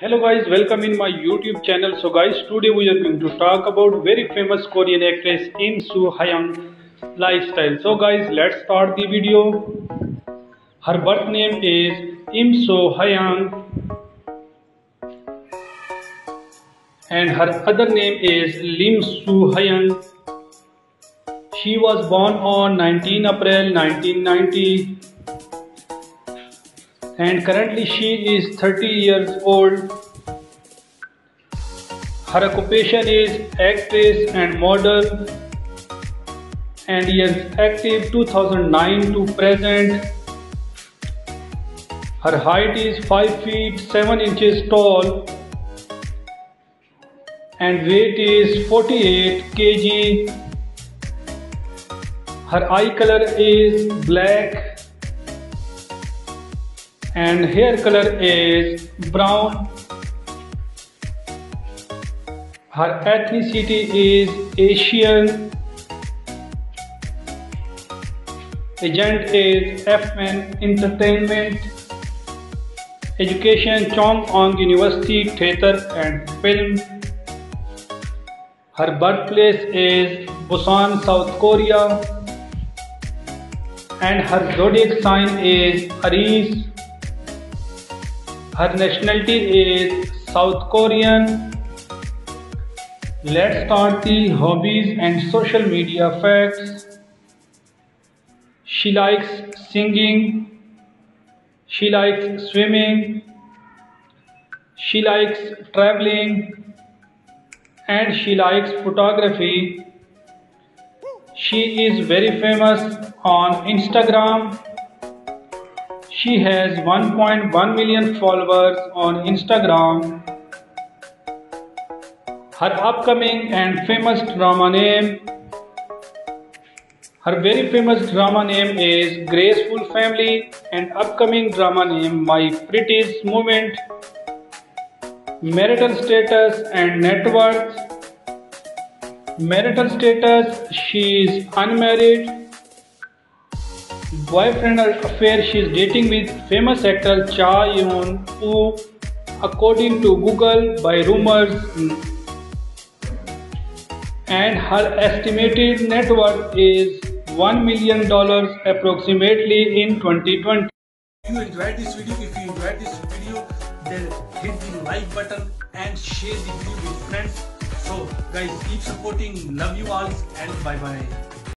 Hello guys, welcome in my YouTube channel. So guys, today we are going to talk about very famous Korean actress Im Soo Hyang lifestyle. So guys, let's start the video. Her birth name is Im Soo Hyang and her other name is Lim Soo Hyang. She was born on 19 April 1990 and currently she is 30 years old. Her occupation is actress and model and is active 2009 to present. Her height is 5 feet 7 inches tall and weight is 48 kg. Her eye color is black and hair color is brown. Her ethnicity is Asian. Agent is FN Entertainment. Education Chung-Ang University Theatre and Film. Her birthplace is Busan, South Korea. And her zodiac sign is Aries. Her nationality is South Korean. Let's start the hobbies and social media facts. She likes singing. She likes swimming. She likes traveling. And she likes photography. She is very famous on Instagram she has 1.1 million followers on Instagram. Her upcoming and famous drama name her very famous drama name is Graceful Family and upcoming drama name My Prettiest Moment. Marital status and net worth. Marital status she is unmarried boyfriend affair she is dating with famous actor Cha Eun Woo according to Google by rumors and her estimated net worth is 1 million dollars approximately in 2020 If you enjoyed this video, if you enjoyed this video, then hit the like button and share the video with friends. So guys, keep supporting. Love you all and bye bye.